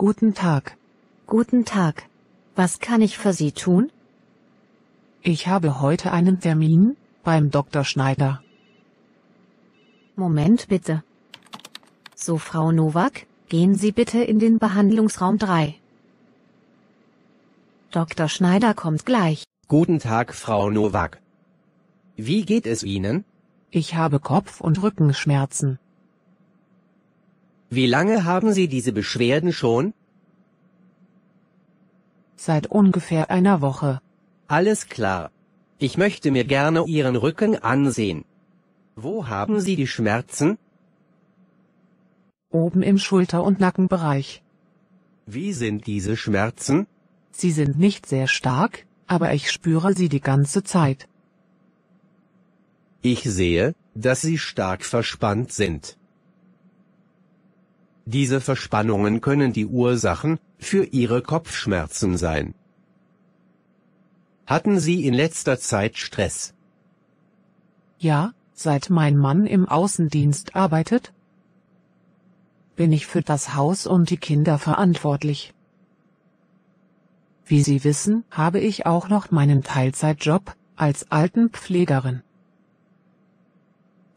Guten Tag. Guten Tag. Was kann ich für Sie tun? Ich habe heute einen Termin beim Dr. Schneider. Moment bitte. So, Frau Nowak, gehen Sie bitte in den Behandlungsraum 3. Dr. Schneider kommt gleich. Guten Tag, Frau Nowak. Wie geht es Ihnen? Ich habe Kopf- und Rückenschmerzen. Wie lange haben Sie diese Beschwerden schon? Seit ungefähr einer Woche. Alles klar. Ich möchte mir gerne Ihren Rücken ansehen. Wo haben Sie die Schmerzen? Oben im Schulter- und Nackenbereich. Wie sind diese Schmerzen? Sie sind nicht sehr stark, aber ich spüre sie die ganze Zeit. Ich sehe, dass Sie stark verspannt sind. Diese Verspannungen können die Ursachen für Ihre Kopfschmerzen sein. Hatten Sie in letzter Zeit Stress? Ja, seit mein Mann im Außendienst arbeitet, bin ich für das Haus und die Kinder verantwortlich. Wie Sie wissen, habe ich auch noch meinen Teilzeitjob als Altenpflegerin.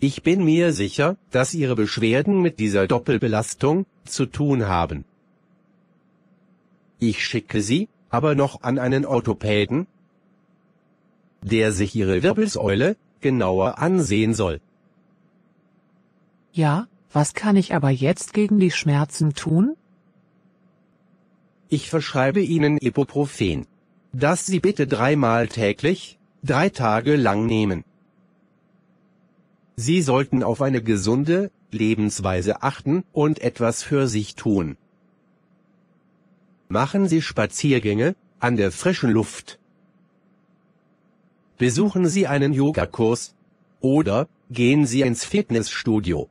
Ich bin mir sicher, dass Ihre Beschwerden mit dieser Doppelbelastung zu tun haben. Ich schicke Sie aber noch an einen Orthopäden, der sich Ihre Wirbelsäule genauer ansehen soll. Ja, was kann ich aber jetzt gegen die Schmerzen tun? Ich verschreibe Ihnen Ibuprofen. Das Sie bitte dreimal täglich, drei Tage lang nehmen. Sie sollten auf eine gesunde Lebensweise achten und etwas für sich tun. Machen Sie Spaziergänge an der frischen Luft. Besuchen Sie einen Yogakurs oder gehen Sie ins Fitnessstudio.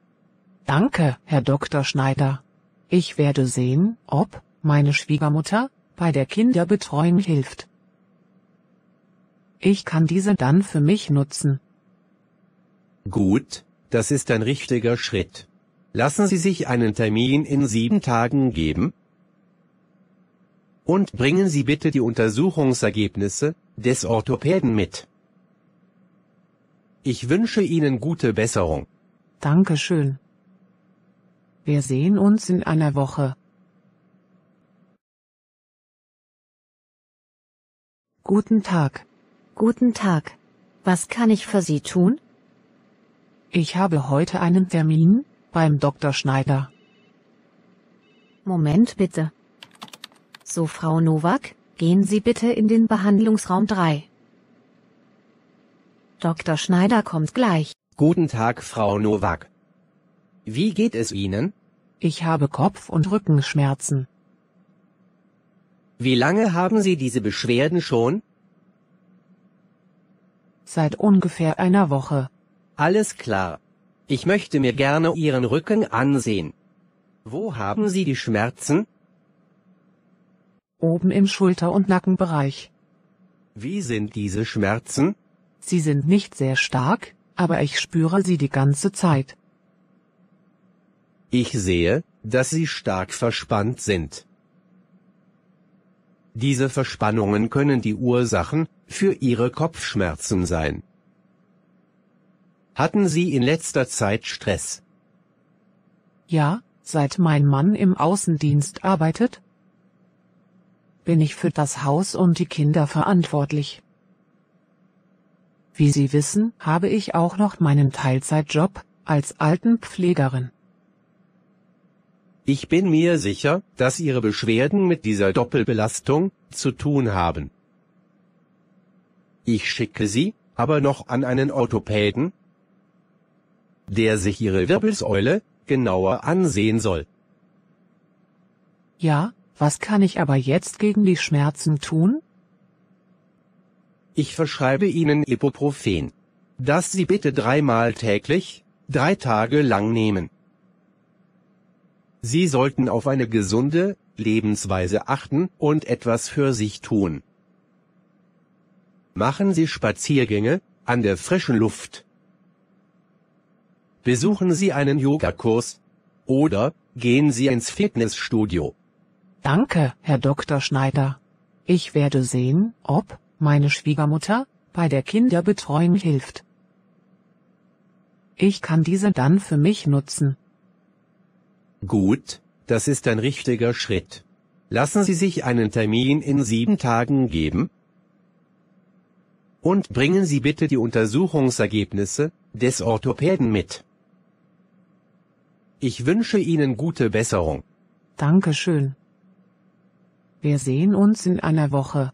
Danke, Herr Dr. Schneider. Ich werde sehen, ob meine Schwiegermutter bei der Kinderbetreuung hilft. Ich kann diese dann für mich nutzen. Gut, das ist ein richtiger Schritt. Lassen Sie sich einen Termin in sieben Tagen geben. Und bringen Sie bitte die Untersuchungsergebnisse des Orthopäden mit. Ich wünsche Ihnen gute Besserung. Dankeschön. Wir sehen uns in einer Woche. Guten Tag. Guten Tag. Was kann ich für Sie tun? Ich habe heute einen Termin beim Dr. Schneider. Moment bitte. So, Frau Nowak, gehen Sie bitte in den Behandlungsraum 3. Dr. Schneider kommt gleich. Guten Tag, Frau Nowak. Wie geht es Ihnen? Ich habe Kopf- und Rückenschmerzen. Wie lange haben Sie diese Beschwerden schon? Seit ungefähr einer Woche. Alles klar. Ich möchte mir gerne Ihren Rücken ansehen. Wo haben Sie die Schmerzen? Oben im Schulter- und Nackenbereich. Wie sind diese Schmerzen? Sie sind nicht sehr stark, aber ich spüre sie die ganze Zeit. Ich sehe, dass Sie stark verspannt sind. Diese Verspannungen können die Ursachen für Ihre Kopfschmerzen sein. Hatten Sie in letzter Zeit Stress? Ja, seit mein Mann im Außendienst arbeitet, bin ich für das Haus und die Kinder verantwortlich. Wie Sie wissen, habe ich auch noch meinen Teilzeitjob als Altenpflegerin. Ich bin mir sicher, dass Ihre Beschwerden mit dieser Doppelbelastung zu tun haben. Ich schicke Sie aber noch an einen Orthopäden, der sich Ihre Wirbelsäule genauer ansehen soll. Ja, was kann ich aber jetzt gegen die Schmerzen tun? Ich verschreibe Ihnen Ibuprofen. Das Sie bitte dreimal täglich, drei Tage lang nehmen. Sie sollten auf eine gesunde Lebensweise achten und etwas für sich tun. Machen Sie Spaziergänge an der frischen Luft. Besuchen Sie einen Yogakurs oder gehen Sie ins Fitnessstudio. Danke, Herr Dr. Schneider. Ich werde sehen, ob meine Schwiegermutter bei der Kinderbetreuung hilft. Ich kann diese dann für mich nutzen. Gut, das ist ein richtiger Schritt. Lassen Sie sich einen Termin in sieben Tagen geben? Und bringen Sie bitte die Untersuchungsergebnisse des Orthopäden mit. Ich wünsche Ihnen gute Besserung. Dankeschön. Wir sehen uns in einer Woche.